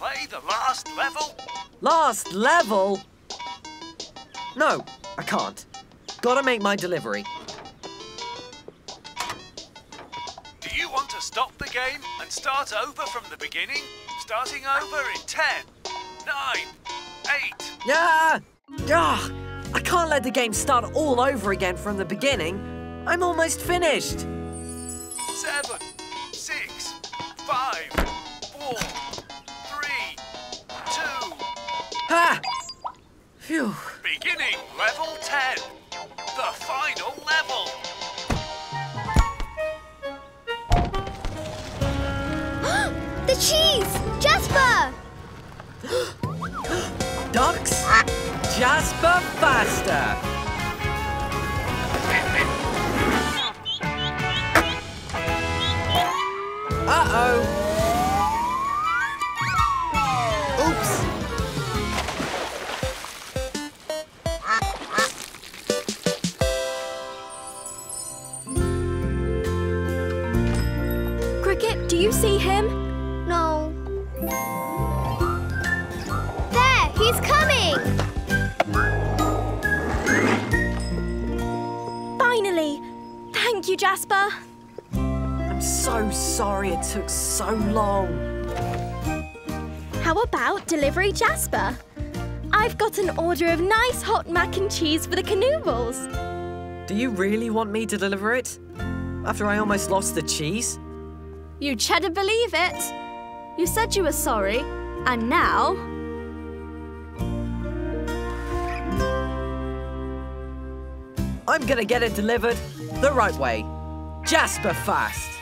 play the last level? Last level? No, I can't. Gotta make my delivery. Do you want to stop the game and start over from the beginning? Starting over in 10, 9, 8. Yeah! Ah! I can't let the game start all over again from the beginning. I'm almost finished. 7, 6, 5, 4, 3, 2. Ah! Phew. Beginning level 10. The final level. The cheese! Jasper! Ducks? Jasper Faster! Cricket, do you see him? No. There! He's coming! Finally! Thank you, Jasper. I'm so sorry it took so long. How about delivery Jasper? I've got an order of nice hot mac and cheese for the canoodles. Do you really want me to deliver it? After I almost lost the cheese? You cheddar believe it. You said you were sorry, and now I'm gonna get it delivered the right way. Jasper Fast!